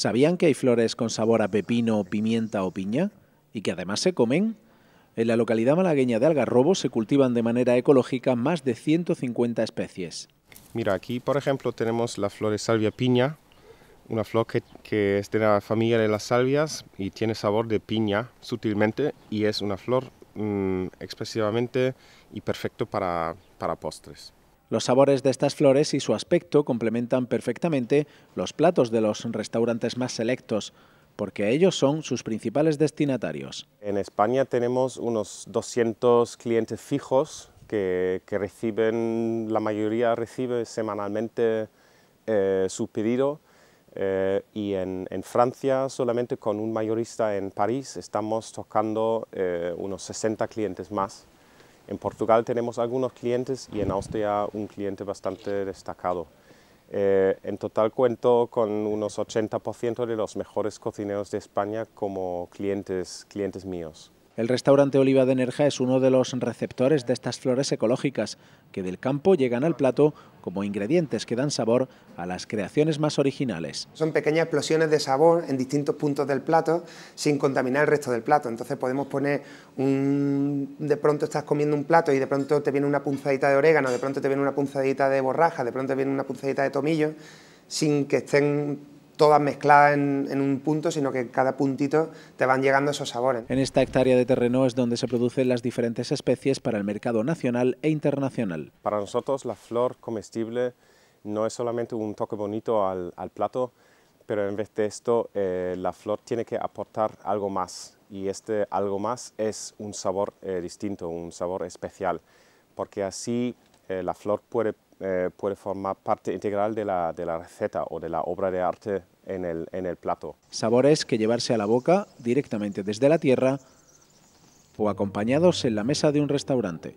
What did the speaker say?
¿Sabían que hay flores con sabor a pepino, pimienta o piña? ¿Y que además se comen? En la localidad malagueña de Algarrobo se cultivan de manera ecológica más de 150 especies. Mira, aquí por ejemplo tenemos la flor de salvia piña, una flor que, es de la familia de las salvias y tiene sabor de piña sutilmente y es una flor mm, expresivamente y perfecto para postres. Los sabores de estas flores y su aspecto complementan perfectamente los platos de los restaurantes más selectos, porque ellos son sus principales destinatarios. En España tenemos unos 200 clientes fijos que, reciben, la mayoría recibe semanalmente eh, su pedido eh, y en, Francia solamente con un mayorista en París estamos tocando eh, unos 60 clientes más en Portugal tenemos algunos clientes y en Austria un cliente bastante destacado. Eh, en total cuento con unos 80% de los mejores cocineros de España como clientes, clientes míos. El restaurante Oliva de Nerja es uno de los receptores de estas flores ecológicas que del campo llegan al plato como ingredientes que dan sabor a las creaciones más originales. Son pequeñas explosiones de sabor en distintos puntos del plato sin contaminar el resto del plato. Entonces podemos poner un... de pronto estás comiendo un plato y de pronto te viene una punzadita de orégano, de pronto te viene una punzadita de borraja, de pronto te viene una punzadita de tomillo, sin que estén todas mezcladas en, un punto, sino que cada puntito te van llegando esos sabores. En esta hectárea de terreno es donde se producen las diferentes especies para el mercado nacional e internacional. Para nosotros la flor comestible no es solamente un toque bonito al, plato, pero en vez de esto eh, la flor tiene que aportar algo más y este algo más es un sabor eh, distinto, un sabor especial, porque así eh, la flor puede eh, puede formar parte integral de la, de la, receta o de la obra de arte en el, en el plato. Sabores que llevarse a la boca directamente desde la tierra o acompañados en la mesa de un restaurante.